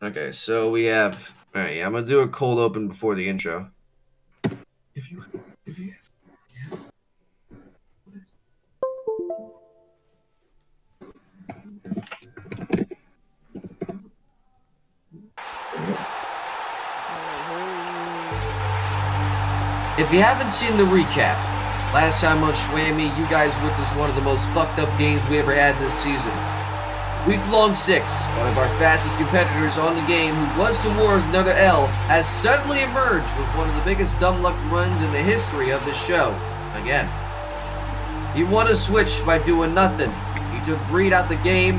Okay, so we have. All right, yeah, I'm gonna do a cold open before the intro. If you, if you, yeah. If you haven't seen the recap, last time on Schwammy, you guys witnessed one of the most fucked up games we ever had this season. Week long six, one of our fastest competitors on the game who was towards another L has suddenly emerged with one of the biggest dumb luck runs in the history of the show. Again. He won a switch by doing nothing. He took Breed out the game,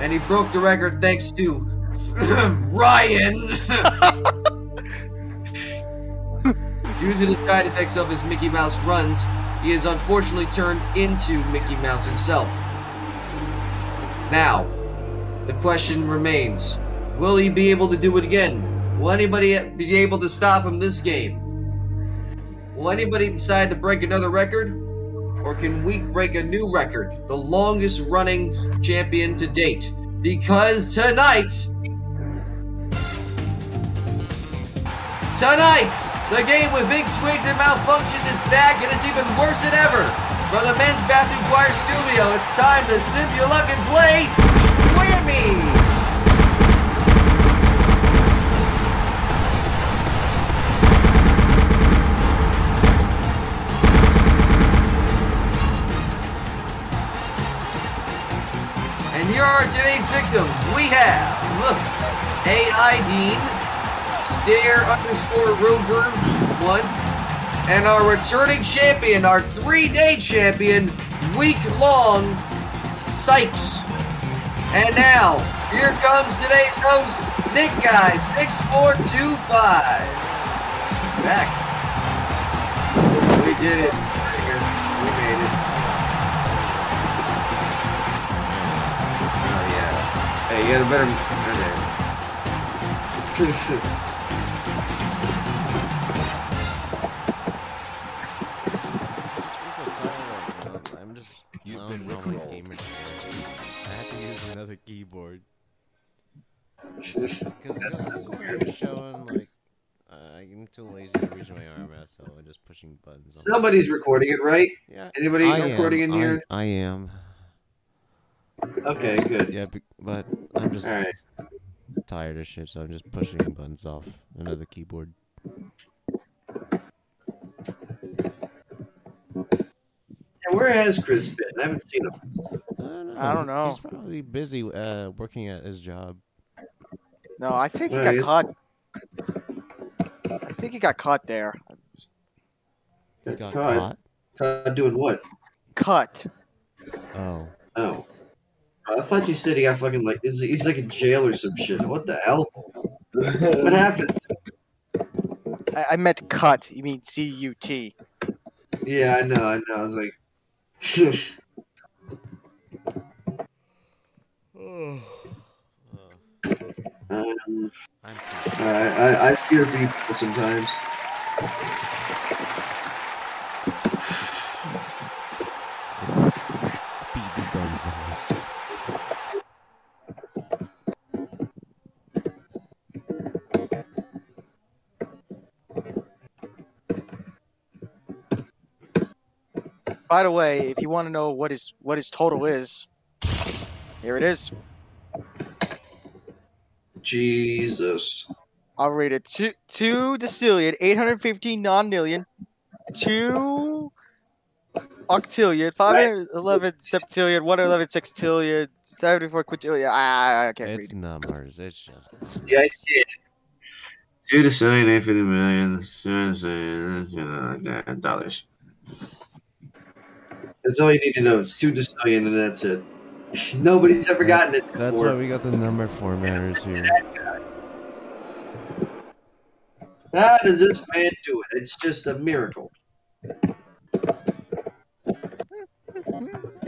and he broke the record thanks to Ryan. Due to the side effects of his Mickey Mouse runs, he has unfortunately turned into Mickey Mouse himself. Now, the question remains will he be able to do it again? Will anybody be able to stop him this game? Will anybody decide to break another record? Or can we break a new record, the longest running champion to date? Because tonight, tonight, the game with big swings and malfunctions is back and it's even worse than ever. From the men's bathroom choir studio, it's time to sip your luck and play Whammy! And here are today's victims. We have, look, A.I. Dean, Stare underscore Ruger one. And our returning champion, our three-day champion, week-long Sykes. And now, here comes today's host, Nick Guy, 6425. Back. We did it. We made it. Oh yeah. Hey, you got a better. keyboard. Because I'm showing like uh, I'm too lazy to reach my arm out, so I'm just pushing buttons. Somebody's recording it, right? Yeah. Anybody I recording am. in here? I, I am. Okay, good. Yeah, but I'm just right. tired of shit, so I'm just pushing buttons off another keyboard. Where has Chris been? I haven't seen him. I don't know. I don't know. He's probably busy uh, working at his job. No, I think he Yeah, got he's- caught. I think he got caught there. He got Caught. caught. Caught doing what? Cut. Oh. Oh. I thought you said he got fucking like he's, he's like in jail or some shit. What the hell? what happened? I, I meant cut. You mean C U T. Yeah, I know, I know. I was like, um, I'm I, I, I fear for you people sometimes. By the way, if you want to know what his what his total is, here it is. Jesus. I'll rate it two two decillion, eight hundred fifteen nonillion, two octillion, five hundred eleven septillion, one hundred eleven sextillion, seventy four quintillion. Ah, I, I can't It's read. numbers. It's just. Yeah, I see it. Two to seven, eight fifty million, seven, seven, seven, like that, dollars. That's all you need to know. It's two decillion, and that's it. Nobody's ever gotten it before. That's why we got the number four formatters here. How does this man do it? It's just a miracle.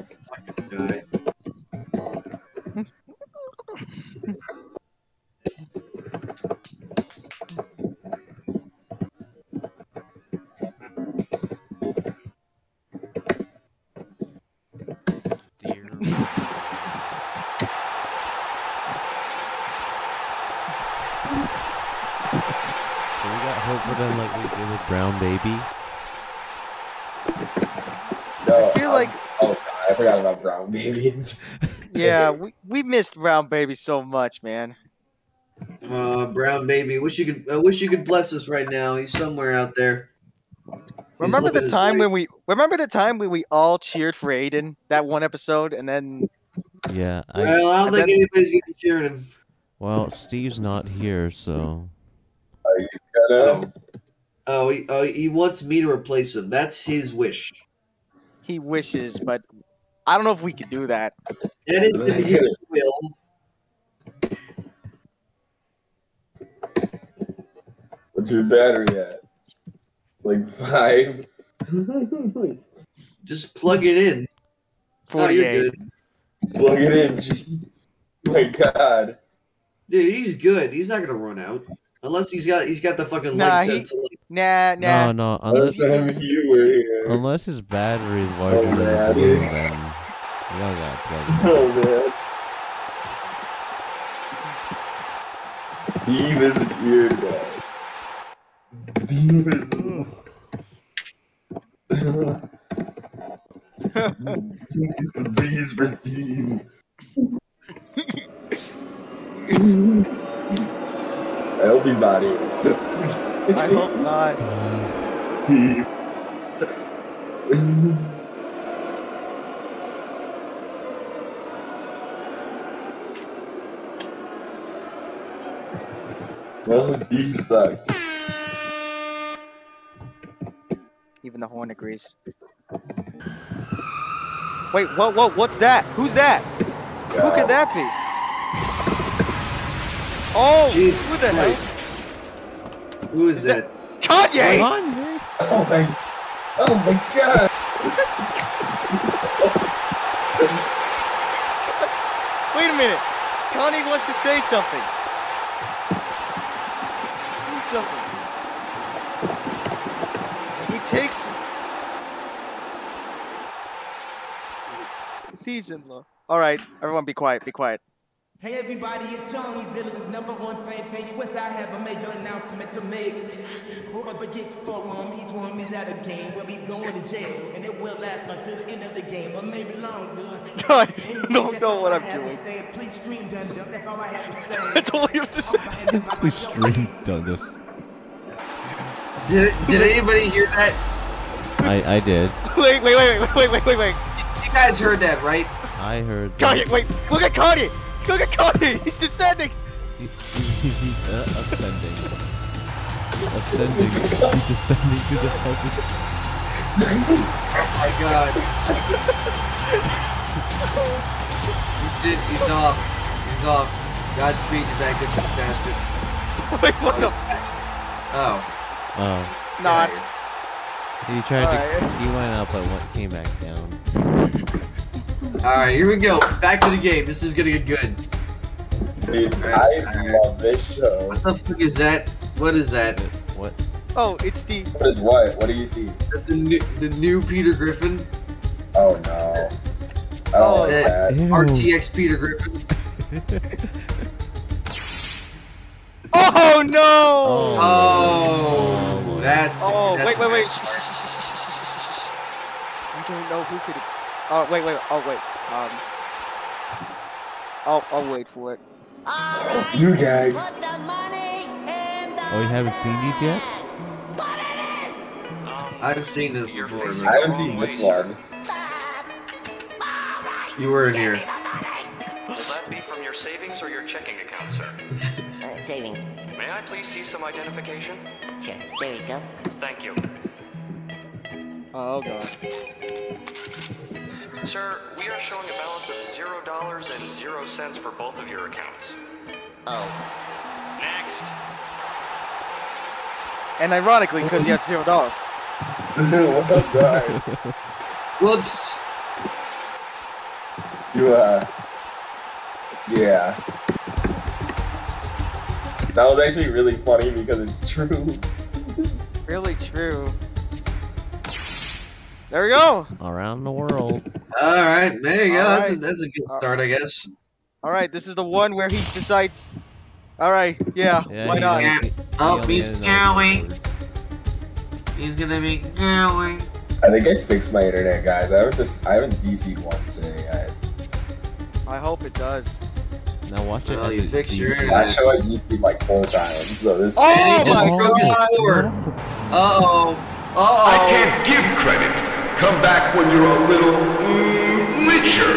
for them like we with Brown Baby. No, I feel I'm- like oh god, I forgot about Brown Baby. yeah, we, we missed Brown Baby so much, man. Uh, Brown baby. Wish you could. I wish you could bless us right now. He's somewhere out there. Remember the time when we remember the time when we all cheered for Aiden that one episode, and then Yeah, I, Well, I don't think then- anybody's gonna be cheering him. well, Steve's not here, so I Gotta- uh, Oh, he, oh, he wants me to replace him. That's his wish. he wishes, but I don't know if we could do that. That is his will. What's your battery at? Like five. Just plug it in. Oh, you're Forty-eight. good. Plug it in. G. My God. Dude, he's good. He's not gonna run out Unless he's got he's got the fucking nah, he, to, nah, nah. No, no. Unless, unless, unless his battery's larger oh, than the then y'all got plugged. Oh man. Steve is an ear. Steve is. Hmm. It's a bees for Steve. I hope he's not here. I hope not. Steve. well, Steve sucked. Even the horn agrees. Wait, whoa, whoa, what's that? Who's that? Who could that be? Oh, Jesus who the Christ. hell? Who is Is that? Kanye! Oh my, oh my god. Wait a minute. Kanye wants to say something. Say something. He takes season low. All right, everyone, be quiet. Be quiet. Hey everybody, it's Tony Zilla's number one fan fan. Yes, I have a major announcement to make. Whoever gets four homies, homies at a game will be going to jail. And it will last until the end of the game, or maybe longer. I don't know what I I'm doing. say. Please stream Donda. That's all I have to say. That's all you have to say. Please stream Donda. Did, did anybody hear that? I I did. Wait, wait, wait, wait, wait, wait, wait, wait. You guys heard that, right? I heard. that. Kanye, wait, look at Kanye. Look at Kanye. He's descending. He- He's uh, ascending. Ascending. He's ascending to the heavens. Oh my god. he's, did, he's off. He's off. Godspeed, you back up, bastard. Wait, what the? Oh. Oh, Not. he tried to. Alright. He went up, but went, came back down. Alright, here we go. Back to the game. This is gonna get good. Dude, right, I right. love this show. What the fuck is that? What is that? What? Oh, it's the. What is what? What do you see? The new, the new Peter Griffin. Oh no. Oh, that RTX Peter Griffin. oh no! Oh, oh that's. Oh that's wait wait wait! Shh, shh, shh, shh, shh, shh, shh, shh. You don't know who could. Oh, wait, wait. Oh, wait. Um. I'll, I'll wait for it. You guys. Oh, you haven't seen these yet? I've seen this before. I haven't seen this one. You weren't here. Will that be from your savings or your checking account, sir? Uh, savings. May I please see some identification? Sure. There you go. Thank you. Oh god. Sir, we are showing a balance of zero dollars and zero cents for both of your accounts. Oh. Next. And ironically, because you have zero dollars. well done. Whoops. You uh. Yeah. That was actually really funny because it's true. Really true. There we go. Around the world. All right, there you go. All That's a, that's a good Uh, start, I guess. All right, this is the one where he decides. All right, yeah, Yeah, why not? Yeah. Oh, he's going. He's gonna be going. I think I fixed my internet, guys. I haven't just I haven't DC'd once today. yet. I hope it does. Now watch it Well, as you a fixed your DC. internet. Last show I DC'd like four times, so this. Oh And he just my broke his God. score. Uh oh. Uh oh. I can't give credit. Come back when you're a little mm, richer.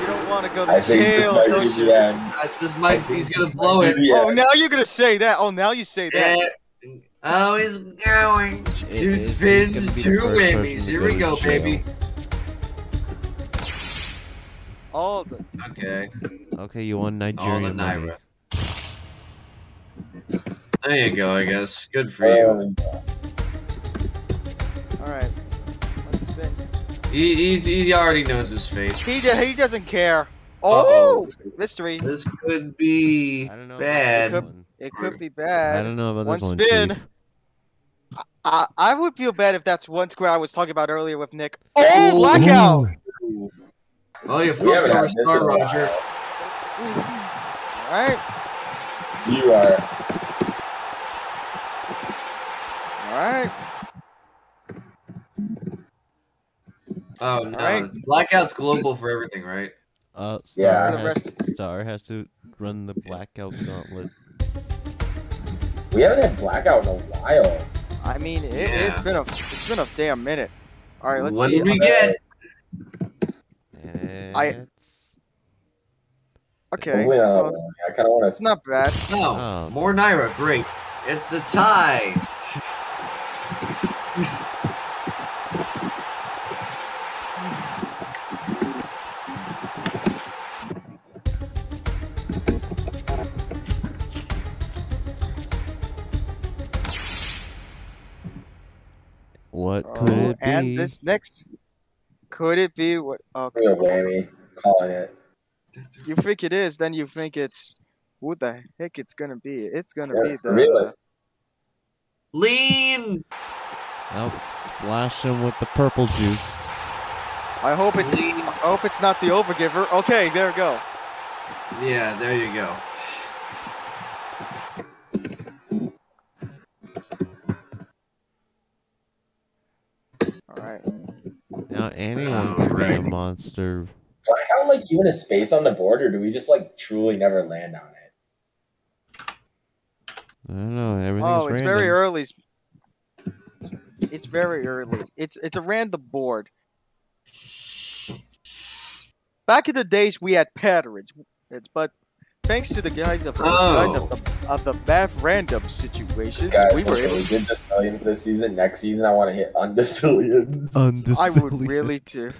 You don't want to go to I think this might don't be you? the end. This I might. think He's gonna blow it. be Oh, now you're gonna say that. Oh, now you say that. Yeah. Oh, he's going. It- Two spins, gonna be the two first person whammies. Here we go, baby. All the Okay. Okay, you won All Nigeria. the. Naira. There you go, I guess. Good for you. He, he's, he already knows his fate. He do- he doesn't care. Oh, mystery. This could be I don't know. bad. About this. It could be bad. I don't know about One this one. spin. Chief. I, I would feel bad if that's one square I was talking about earlier with Nick. Oh, blackout! Oh, you we fucked haven't over had this in Star Roger. All right, You are. all right. Oh no, Alright. blackout's global for everything, right? Uh, Star Yeah. The has rest- Star has to run the blackout gauntlet. We haven't had blackout in a while. I mean, it, Yeah. it's been a it's been a damn minute. All right, let's what see. did we get? I- Okay, Moving on, well, it's, I kind of want it's not bad. No, Oh. more Naira. Great. It's a tie. Could Oh, it be? and this next, could it be what? Okay, Real whammy. Calling it. you think it is, then you think it's. who the heck? It's gonna be. It's gonna Yeah, be the. really? Lean. I'll splash him with the purple juice. I hope it's. Lean. I hope it's not the overgiver. Okay, there we go. Yeah, there you go. All right. Now anyone oh, could be a Alright. monster. Blackout like even a space on the board, or do we just like truly never land on it? I don't know. Everything's Oh, it's random. very early. It's very early. It's it's a random board. Back in the days, we had patterns. It's but thanks to the guys of the guys of Oh. the of the math random situations, Guys, we were listen, able. we did Distillions this season. Next season, I want to hit Undistillions. I would really too.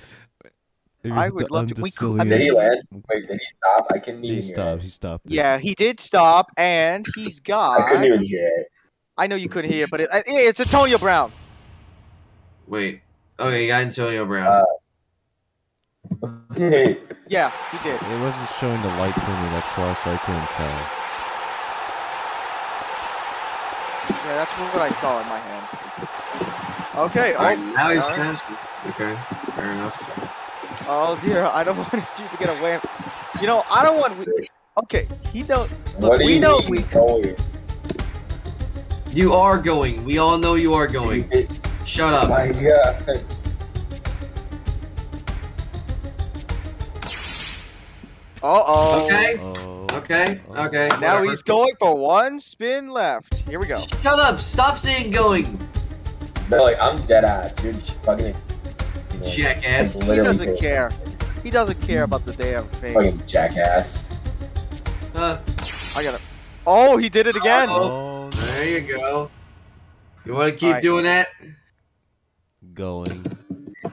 I would love to- we could- I Did he land? Wait, did he stop? I couldn't He even hear stopped. it. He stopped. Yeah, he did stop, and he's got. I couldn't even hear it. I know you couldn't hear, it, but it, it's Antonio Brown. Wait. Okay, you got Antonio Brown. Uh, Hey, Yeah, he did. It wasn't showing the light for me. That's why, so I couldn't tell. Yeah, that's what I saw in my hand. Okay. Alright, oh, now he's alright. transferred. Okay, fair enough. Oh dear, I don't want you to get a wham. You know, I don't want. Okay, he don't. Look, what do we you know mean we. going? You are going. We all know you are going. Shut Oh up. my god. Uh oh. Okay. Oh. Okay. Okay. Now whatever. he's going for one spin left. Here we go. Shut up. Stop saying going. They're like, I'm dead ass. You're just fucking. You know, Jackass. like, He literally doesn't care. He doesn't care about the damn thing. Fucking jackass. Uh, I got it. Oh, he did it again. Oh, there you go. You want to keep Alright. doing that? going.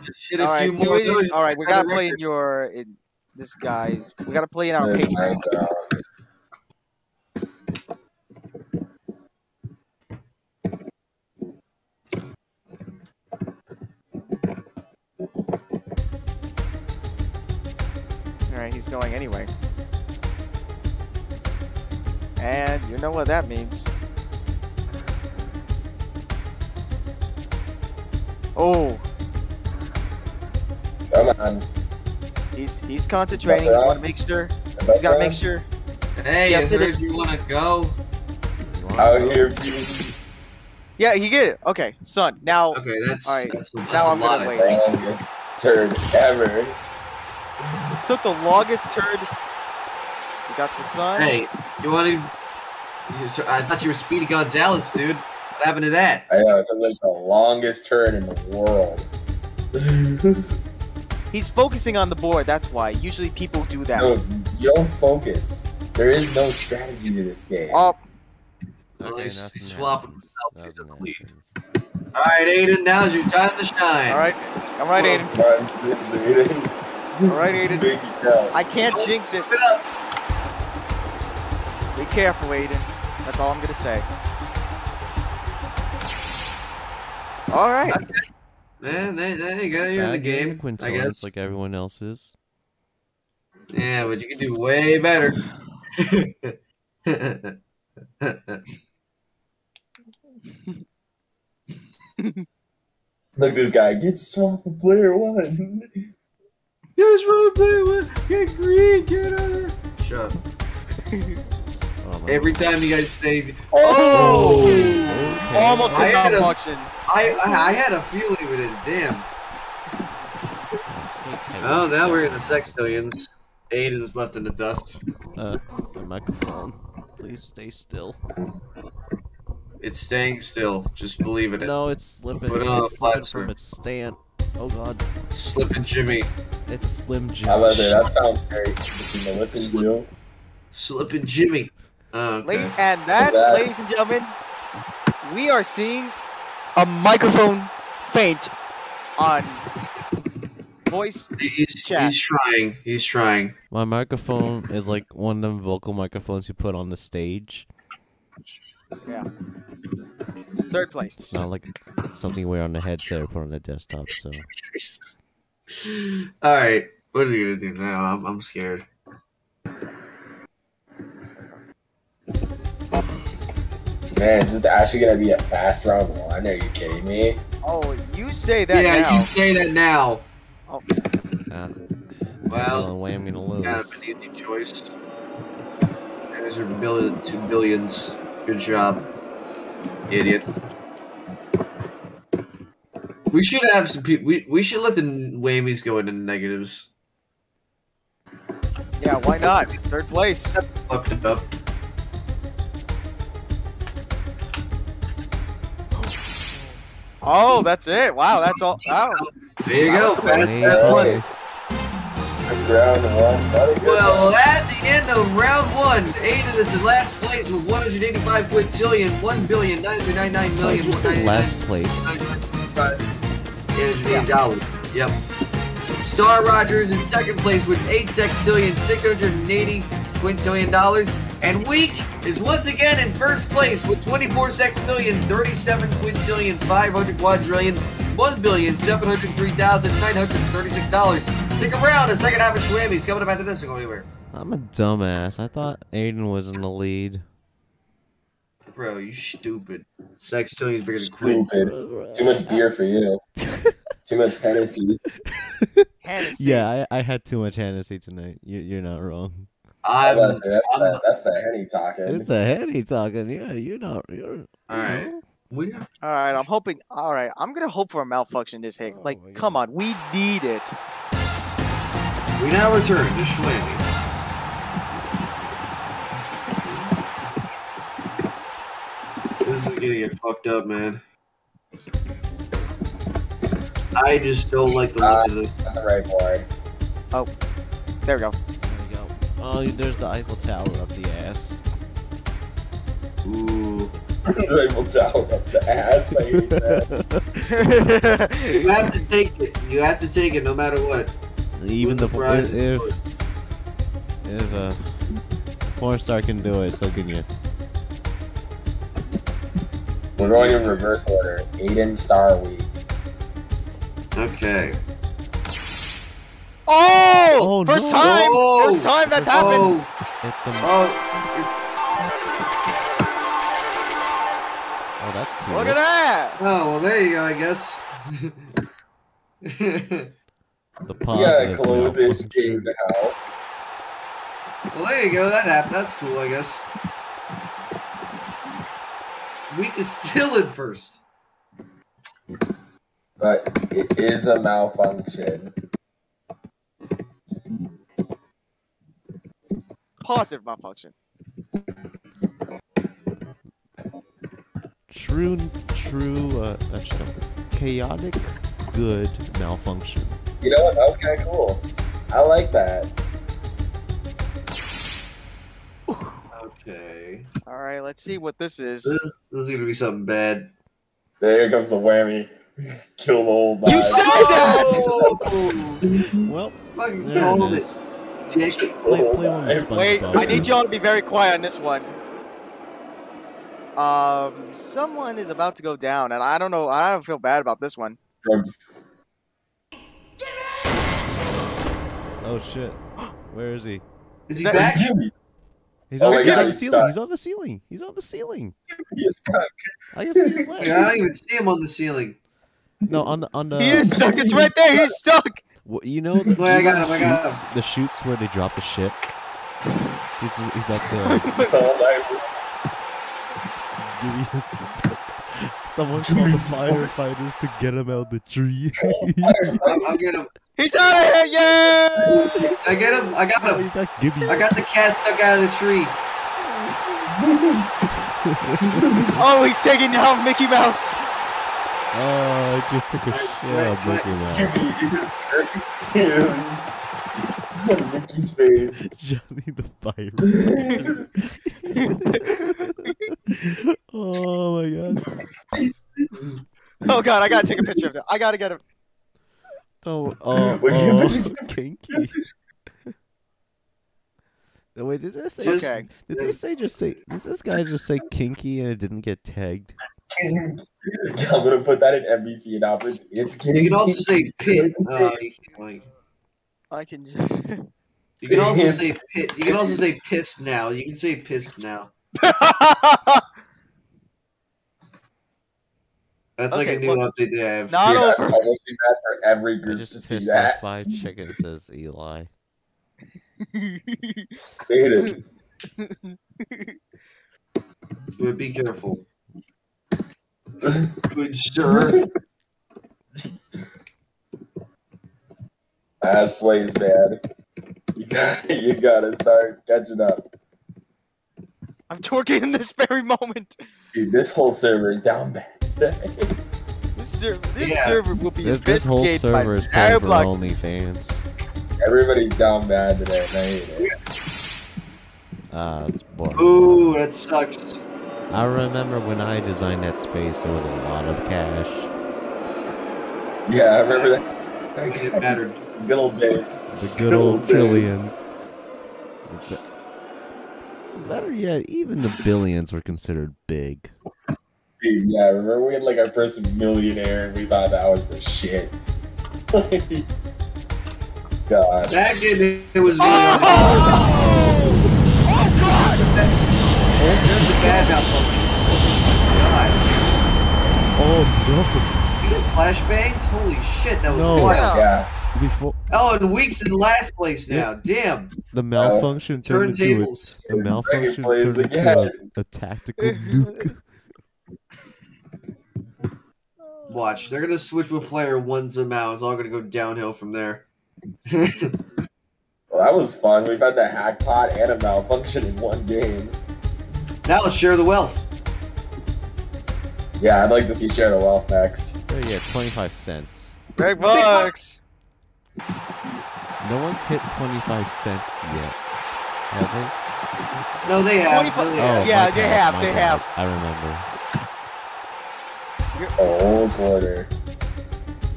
Just hit a All few right, more. Doing, All right, We gotta play in your in this guy's. We gotta play in our pace. nice, uh, All right, he's going anyway. And you know what that means. Oh, Come on. He's he's concentrating. He's That's want all. to make sure. He's got to best make sure. Hey, Yes, I heard is. you want to go. Out here. Yeah, he get it. Okay, son. Now Okay, that's All right, that's, that's now a I'm lot gonna of wait. Longest turd ever. took the longest turd. We got the sun. Hey, you want to? I thought you were Speedy Gonzalez, dude. What happened to that? I know, it's like the longest turd in the world. He's focusing on the board. That's why. Usually people do that. no, you don't focus. There is no strategy to this game. Oh, Okay, he's, he's swapping himself. He's in the lead. All right, Aiden, now's your time to shine. all right. All right, Aiden. Aiden. All right, Aiden. Make it count. I can't jinx it. It. Be careful, Aiden. That's all I'm gonna say. All right. Yeah, there, there you go. You're in the Bad game, I guess. like everyone else is. Yeah, but you can do way better. Look, this guy gets swapped with player one. Yes, really play with get green, get out of there. Shut up. Oh, Every time you guys say, Oh! oh! Okay. Almost I had a- malfunction. I, I I had a feeling with it. Damn. Oh, now we're in the sextillions. Aiden's left in the dust. Uh, my microphone. Please stay still. It's staying still. Just believe in it. No, it's slipping. Put it on It's a slipping from its stand. Oh god, Slipping Jimmy. it's a slim jim. I love it. That sounds great. Listen to listen to. Slipping Jimmy. Oh, okay. Ladies, and that, What's that? ladies and gentlemen, we are seeing a microphone faint on voice. He's, Chat. he's trying. He's trying. My microphone is like one of them vocal microphones you put on the stage. Yeah. Third place. It's not like something you wear on the headset or put on the desktop. So All right. What are you gonna do now? I'm, I'm scared. Man, is this actually gonna be a fast round one? Are you kidding me? Oh, you say that yeah, now. you say that now. uh, Well, the way I'm gonna lose. kind of an easy choice. There's your billion, two billions. Good job, idiot. We should have some people. We, we should let the Whammies go into negatives. Yeah, why not? Third place. Fucked it up. Oh, that's it. Wow, that's all. Oh, There you go. Fast Hey, that one. hey. Round one. Good Well, at the end of round one, Aiden is in last place with 185 quintillion, 1 billion, 999 So million, you said last place. $1,995. Yep. Star Rogers in second place with 8 sextillion, 680 quintillion dollars. And Week is once again in first place with 24 sextillion, 37 quintillion, 500 quadrillion, one billion seven hundred three thousand nine hundred thirty-six dollars. Stick around. The second half of Schwammies coming up after this. Don't go anywhere. I'm a dumbass. I thought Aiden was in the lead. Bro, you stupid. Sextillion's bigger than Quinn. Stupid. Too much beer for you. Too much Hennessy. Hennessy. Yeah, I, I had too much Hennessy tonight. You, you're not wrong. I I'm. was that's, I'm- the, that's the Henny talking. It's a Henny talking. Yeah, you're not. You're. All right. We All right, I'm hoping. All right, I'm gonna hope for a malfunction this hit. Oh Like, my come God. on, we need it. we now return to Schwammy. This is gonna get fucked up, man. I just don't like the look of uh, this. Not the right board. Oh, there we go. There we go. Oh, there's the Eiffel Tower up the ass. Ooh. the Eiffel Tower up the ass. I hate that. You have to take it. You have to take it no matter what. Even the the prize if if, if a porn star can do it, so can you. We're going in reverse order. Aiden Star Week. Okay. Oh! Oh, first no. time! Oh! First time that's happened! Oh, It's the. oh, Oh, that's cool. Look at that! oh, well, there you go, I guess. The You positive. gotta close this game now. Well, there you go. That happened. That's cool, I guess. Week is still in first. But it is a malfunction. Positive malfunction. True, true, uh, actually, chaotic good malfunction. You know what? That was kind of cool. I like that. Okay. All right, let's see what this is. This is, this is gonna be something bad. There comes the whammy. Kill the old You guy. said that! Well, fucking there called it it. is. Dick. Play, play one with Wait, I need y'all to be very quiet on this one. Um, someone is about to go down, and I don't know. I don't feel bad about this one. Drugs. Oh shit. Where is he? Is he back? He's, Oh on, my he's on the ceiling. stuck. He's on the ceiling. He's on the ceiling. He's stuck. I can see his legs. Yeah, I don't even see him on the ceiling. No, on the on the. He is stuck. It's right there. He's stuck. Wh- You know the, Wait, I got the him, I got shoots- The shoots where they drop the ship. He's he's at the. Tell him I- He is stuck. Someone called the firefighters to get him out of the tree. I'm, I'm gonna. He's out of here. Yeah. I get him. I got oh, him. you got Gibby. I got the cat stuck out of the tree. Oh, he's taking down Mickey Mouse. Oh, I just took a shit wait, on wait. Mickey Mouse. Jimmy is crazy. Mickey's face. Johnny the Fire. oh my god. Oh God, I gotta take a picture of it. I gotta get him. Oh, oh, do you oh think? kinky. Wait, did this say? Just- Okay. Did they say just say? Does this guy just say kinky and it didn't get tagged? I'm gonna put that in NBC announcements. It's You getting can also say pit. Uh, you, can, like, I can. you can also say pit. You can also say piss now. You can say piss now. That's like a new well, update they have. not yeah, over. publishing that for every I group to just see pissed that. off five chicken says Eli. Hated. But be careful. Good sir. Ass plays, man. You got you gotta start catching up. I'm twerking in this very moment. Dude, this whole server is down bad. This, ser- this Yeah. server will be This, this whole by server is paying for Roblox. OnlyFans. Everybody's down bad today, and it. Ah, it's boring. Ooh, that sucks. I remember when I designed that space, there was a lot of cash. Yeah, I remember that. It mattered. Good old days. The good old trillions. The- Better yet, even the billions were considered big. Dude, yeah, remember we had like our first millionaire and we thought that was the shit. God. Back in it was. Oh, there's a bad malfunction. God. Oh You get flashbangs? Holy shit, that was No. wild. Yeah. Before Oh, and Weeks in the last place now. Damn. the malfunction turned into a, the malfunction plays turned into a, a tactical nuke. Watch. They're gonna switch with player ones a out. It's all gonna go downhill from there. Well, that was fun. We've had the hack pot and a malfunction in one game. Now let's share the wealth. Yeah, I'd like to see Share the Wealth next. Oh yeah, twenty-five cents. Big bucks. No one's hit twenty-five cents yet, has No, they have. 25 No, they they? Oh. Yeah, they gosh, have, they gosh, have. I remember. Oh, quarter.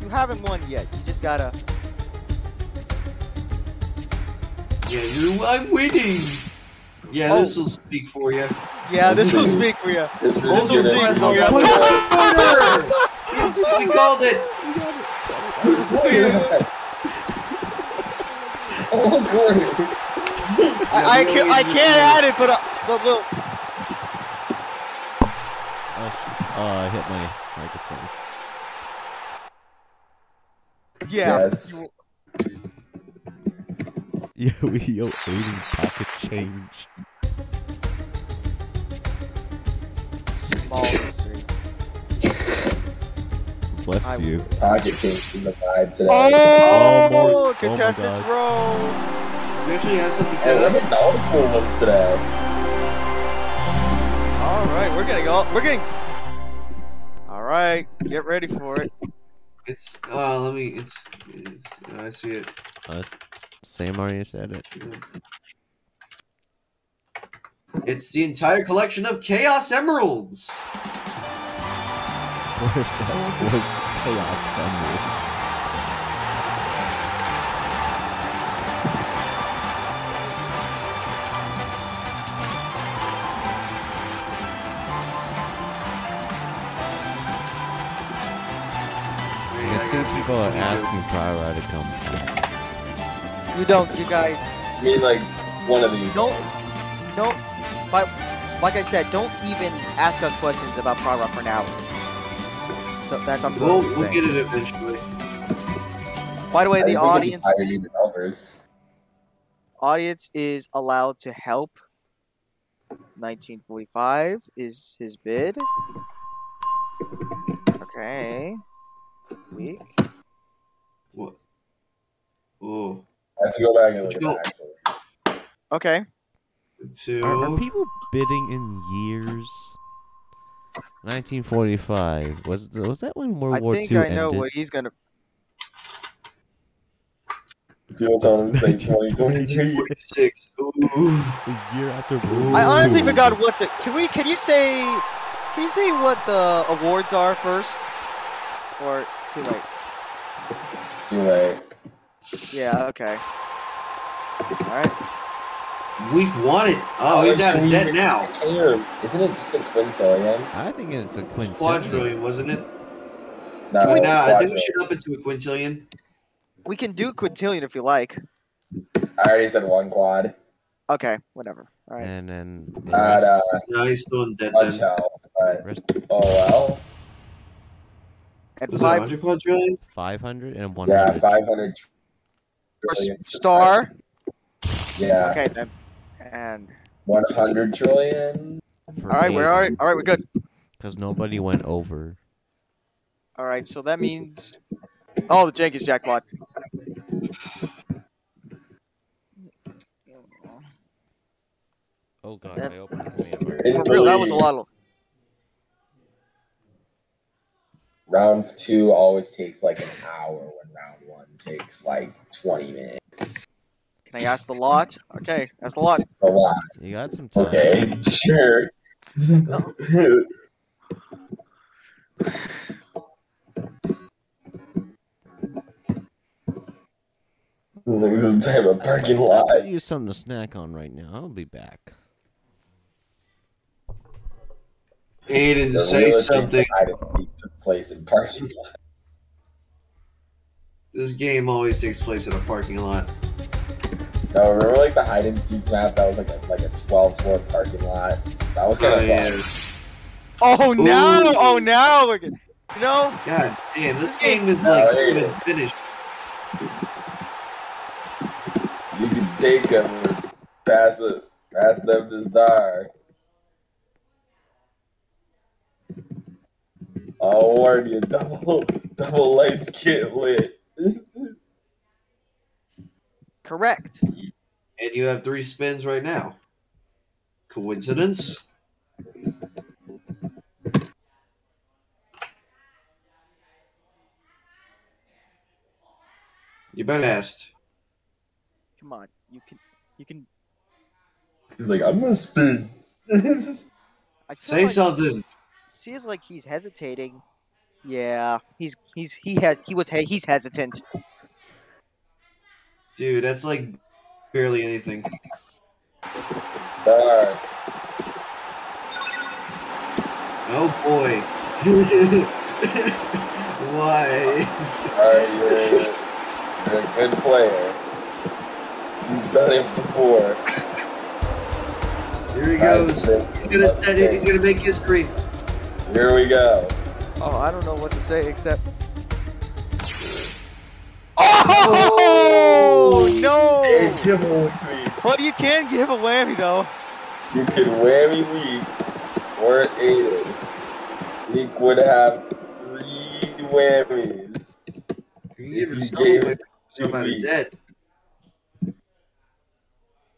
You haven't won yet. You just gotta. Yeah, I'm winning. Yeah, Oh. this will speak for you. Yeah, this will speak for you. This is This will gonna speak for you. we called it. oh, quarter. I, I can't. I can't add it, but uh, but we'll. Oh, sh- oh, I hit my microphone. Yeah. Yes. you- Yo, yo, Aiden's pocket change. Small mystery. Bless I- you. Project change in the vibe today. Oh, oh my contestants God. roll. We actually have something Hey, set we're getting all the cool ones today. All right, we're getting all we're getting. All right, get ready for it. It's uh let me it's, it's I see it. Uh, Sam already said it. It's the entire collection of Chaos Emeralds. Where's that? What chaos emerald? I can see people are asking Pyra to come. You don't, you guys. I mean, like, one of these. Don't- days. Don't. But like I said, don't even ask us questions about Prara for now. So that's I'm We'll, we'll get it eventually. By the way, I the think we can just audience hire new developers. audience is allowed to help. 1945 is his bid. Okay. Week. What? Oh, I have to go back and look Let's at that, actually. Okay. Two. Are, are people bidding in years? 1945 was was that when World I War think II I think I know what he's gonna. People tell them to say 2023. Six. The year after World I honestly II. forgot what the. Can we? Can you say? Can you say what the awards are first? Or too late? Too late. Yeah. Okay. All right. Week one it. Oh, he's actually, having dead now. I can't even- Isn't it just a quintillion? I think it's a quintillion. Quadrillion, wasn't it? No, Wait, nah, I think we quadrillion. should up it to a quintillion. We can do quintillion if you like. I already said one quad. Okay. Whatever. All right. And then the At rest, uh, No, he's still in dead then. hell, but rest oh well. At Was it five 100 quadrillion? 500 and Yeah, 500 for star. Yeah, Okay then. And 100 trillion. all right, we're all right. All right, we're good. Because nobody went over. All right, so that means. Oh, the Jenkins jackpot. Oh god, That- I opened it. For real, that was a lot of. Round two always takes like an hour when round one takes like 20 minutes. Can I ask the lot? Okay, that's the lot. A lot. You got some time. Okay, sure. Like some type of parking I lot. could use something to snack on right now. I'll be back. Aiden, The say something. hide and seek took place in parking lot. This game always takes place in a parking lot. No, remember like the hide and seek map that was like a like a 12 floor parking lot? That was kind Oh, of yeah. fun. Oh now! Ooh. Oh now we're good. You know, God damn, this game is No, like even finished. You can take them pass it, pass them the star. I'll warn you, double double lights get lit. correct. And you have three spins right now. Coincidence? You bet asked. Come on, you can, you can. He's like, I'm gonna spin. I Say like something. Seems like he's hesitating. Yeah, he's he's he has he was he, he's hesitant. Dude, that's like barely anything. Star. Oh boy. Why? Alright, you're, you're a good player. You've done it before. Here he goes. He's gonna set it. He's gonna make history. Here we go. Oh, I don't know what to say except. Oh no! It give a whammy. Well, you can give a whammy though. You can whammy Weak or Aiden. Weak would have three whammies. You If you gave it from somebody Weak. dead.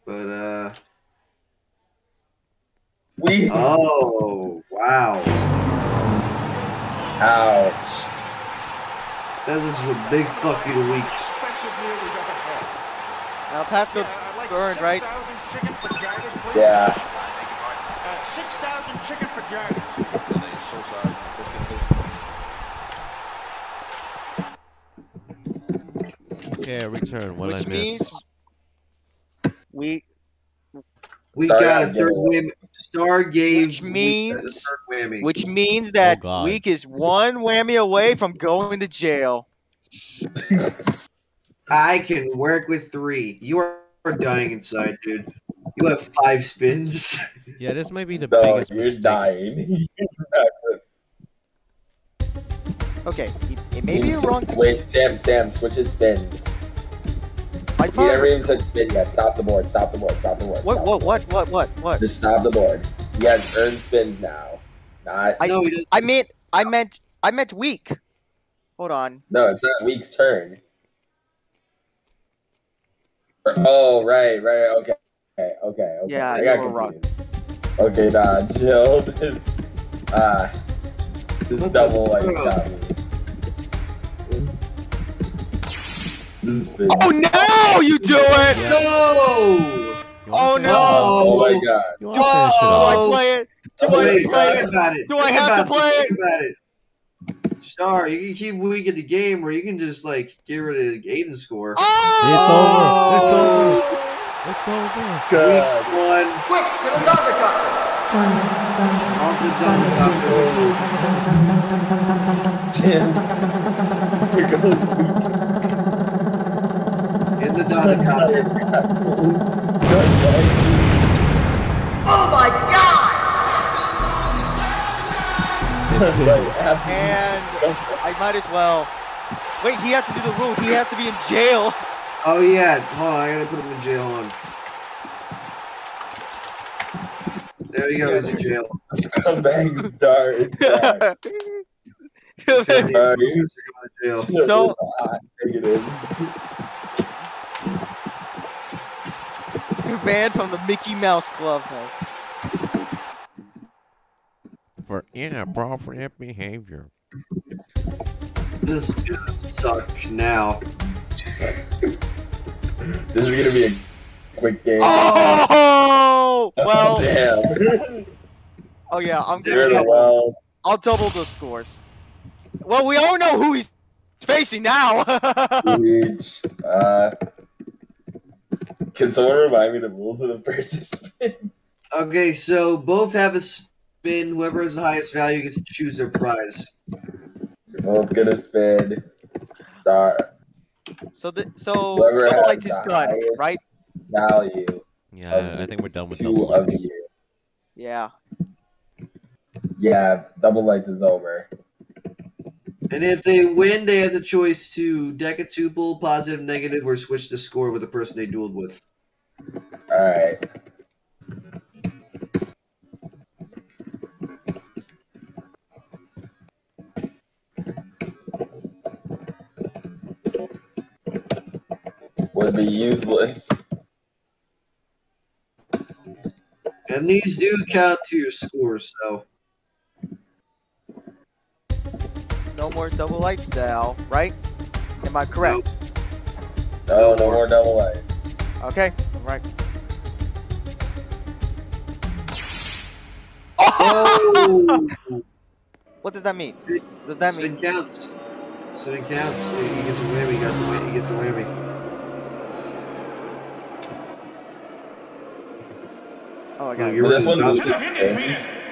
But uh We. oh wow. Ouch. That was just a big fuck you to week. Now Pascal burned, right? Yeah. Uh, six thousand chicken vaginas. Okay, return. What Which I miss? we We Star got a third yellow. Whammy. Star gave Which means- whammy. which means that oh, God. Week is one whammy away from going to jail. I can work with three. You are dying inside, dude. You have five spins. Yeah, this might be the No, biggest you're mistake. dying. Okay, it, it may be a wrong. Wait, Sam, Sam, switches spins. I He thought it never was even touched spin yet. Stop the board. Stop the board. Stop the board. What? stop What? the What? What? What? What? Just stop the board. He has earned spins now. Not. I- no, he doesn't. I meant. I meant. I meant weak. Hold on. No, it's not Week's turn. Oh, right, right. Okay. Okay. Okay. okay. Yeah, I you got were wrong. confused. Okay, nah, chill. This, uh, this double like fuck? got me. This is. Oh no! You do it! No! Oh, no! Oh my god. You wanna Do off? I Oh. play it? Do Oh, I wait, play it? about it. Do I Think have to about it. play Think about it. Star, you can keep weak at the game, or you can just like get rid of Aiden's score. Oh! It's over. It's over. Weeks God. one. Quick, get a On the Damn. Here goes In the oh god! And I might as well. Wait, he has to do the rule. He has to be in jail. Oh yeah, hold on, I gotta put him in jail. On. There you go, he's in jail. Scumbag star is back. He's Alright. going to jail. So- Hot negatives. Banned from the Mickey Mouse Clubhouse. For inappropriate behavior. This is gonna suck now. This is gonna be a quick game. Oh! Well, Damn. oh yeah, I'm You're gonna. the well. I'll double the scores. Well, we all know who he's facing now. Huge. Uh, can someone remind me the rules of the versus spin? Okay, so both have a spin. Whoever has the highest value gets to choose their prize. We're both gonna spin. Start so the so Whoever double has lights is done, right? value. Yeah, I think we're done with Two double of lights. you. Yeah. Yeah, double lights is over. And if they win, they have the choice to decatuple, positive, negative, or switch the score with the person they dueled with. All right. Would be useless. And these do count to your scores, so. No more double lights now, right? Am I correct? No, no more double light. Okay, right. Oh! What does that mean? Does that Spin mean? counts. Spin counts. He gets a whammy. He gets a whammy. He gets oh, a whammy. Oh my Oh, god. you're But this one right. loses spins.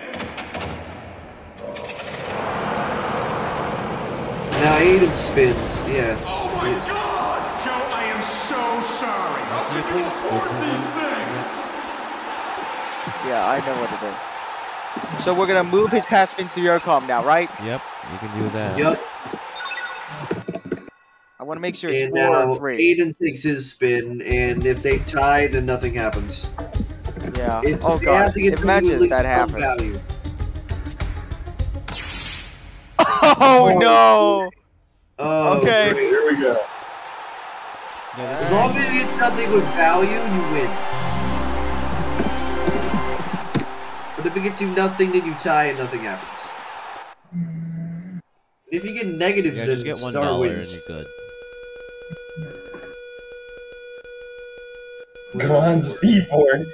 Now Aiden spins. Yeah. Oh my Yes. God! Joe, I am so sorry. How Can you can you please afford these things? Yeah, I know what to do. So we're gonna move his pass spins to your com now, right? Yep, you can do that. Yep. I want to make sure it's And four now or three. Aiden takes his spin, and if they tie, then nothing happens. Yeah. If Oh they have god. to get through Imagine least that happens. value. Oh, oh no. Okay. great. Here we go. As long as you get something with value, you win. But if it gets you nothing, then you tie and nothing happens. If you get negatives, Yeah, then just get one Star dollar and you're good. Come on, speedboard.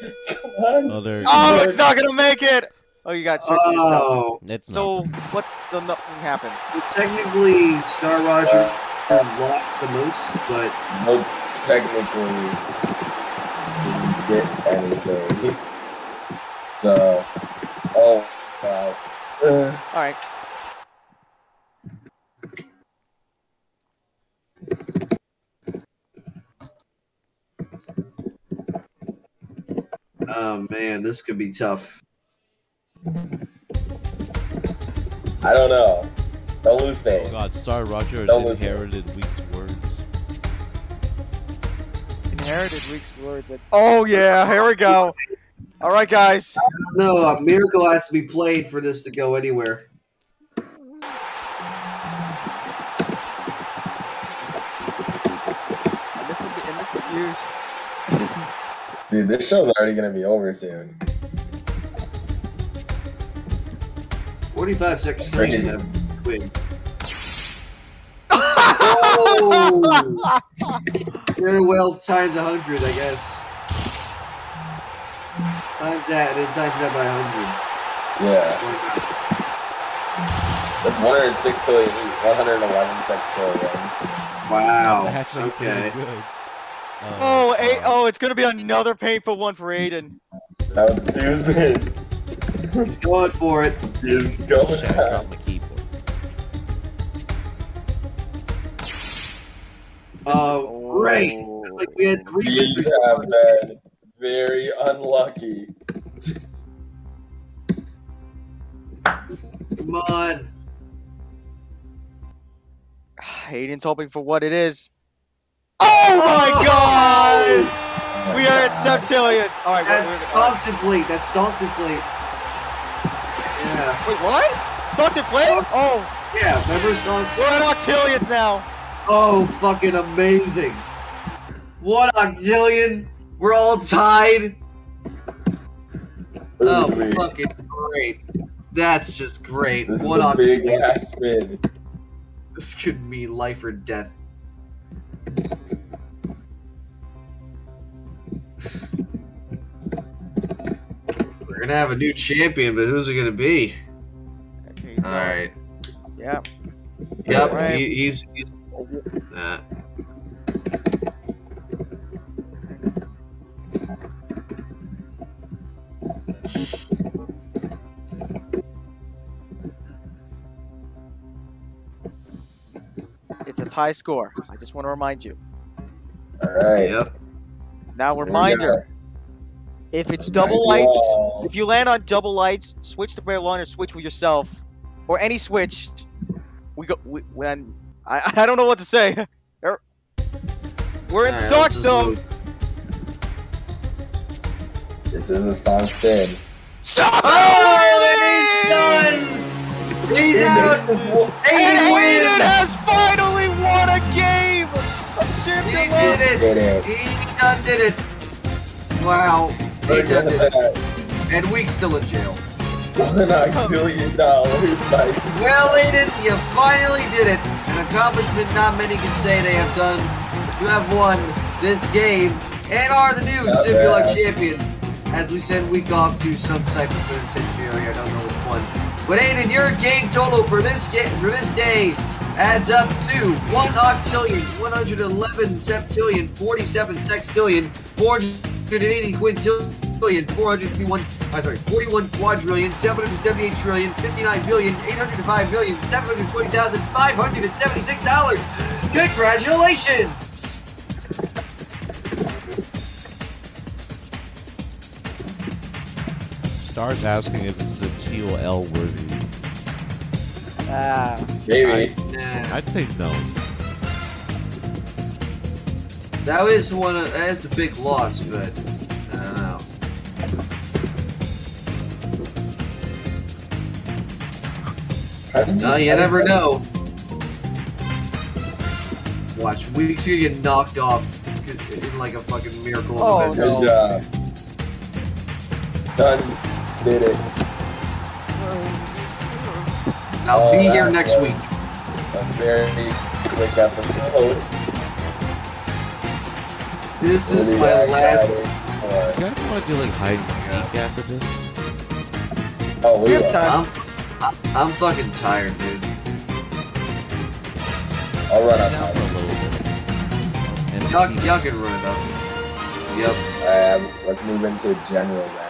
Come on. Oh. Oh, it's not gonna make it. Oh, you got switch yourself. Oh, It's not. So what? So nothing happens. so technically, Star Roger lost the most, but No, technically, didn't get anything. So, oh, wow. Uh, All right. oh man, this could be tough. I don't know. Don't lose faith. Oh faith. god, Star Roger Don't listen. inherited Week's words. Inherited week's words. And... Oh yeah, here we go. All right, guys. No, a miracle has to be played for this to go anywhere. And this, be, and this is huge. Dude, this show's already gonna be over soon. 45 seconds Crazy. late that win. oh! Very well times 100, I guess. Times that, and then times that by 100. Yeah, oh Why not? that's 106 till you eat. 111 sex till you win. Wow. Actually, Okay. pretty good. Oh, um, eight, God. oh, it's gonna be another painful one for Aiden. That was dude's been. He's going for it. He's going Shit, I down. dropped my keyboard. Oh, great. It's like we had oh. three These have been very unlucky. Come on. Aiden's hoping for what it is. Oh, oh my god! We are at septillions. All right, That's we're, we're, all right. Fleet. That's Stonks Fleet. Yeah. Wait, what? Starts in flame? Oh, Yeah, remember Stonks? we're at octillions now. Oh, fucking amazing. What One octillion. We're all tied. Oh, Sweet. fucking great. That's just great. This is a big octillion. last spin. This could be life or death. We're gonna have a new champion, but who's it gonna be? Okay, he's All going. right. Yeah. Yep. Right. He, he's. he's uh, It's a tie score. I just want to remind you. All right. yep. Now, reminder: if it's double lights, if you land on double lights, switch to barrel line or switch with yourself, or any switch. We go we, when I I don't know what to say. Er- We're in All right, Starkstone. This is a strong spin. Stop! Oh, he's done. He's out. And Aiden has finally won a game of He Champion did it. Did it. He done did it. Wow. He done did it. And Week's still in jail. One octillion dollars, Mike. Well, Aiden, you finally did it. An accomplishment not many can say they have done. You have won this game and are the new Simulog champion. As we send Week off to some type of penitentiary, I don't know which one. But Aiden, your game total for this game for this day adds up to one octillion, 111 septillion, 47 sextillion, 480 quintillion, 451, I'm sorry, 41 quadrillion, 778 trillion, 59 billion, 805 million, 720,576 dollars. Congratulations! Star's asking if this is a TOL worthy. Ah, Maybe. Nah. I'd say no. That is one. Of, that's a big loss, but How did No, you never know. Watch, week's gonna get knocked off in like a fucking miracle of Oh. Good job. Done. Did it. I'll Oh, be here that next was- week. A very quick episode. This is my last. Friday. You guys want to do like hide and seek after this? Oh, we We have will. time. I'm, I- I'm fucking tired, dude. I'll run out Down for a little bit. Y'all, see- y'all can run it up. Yep. Alright, um, let's move into general round.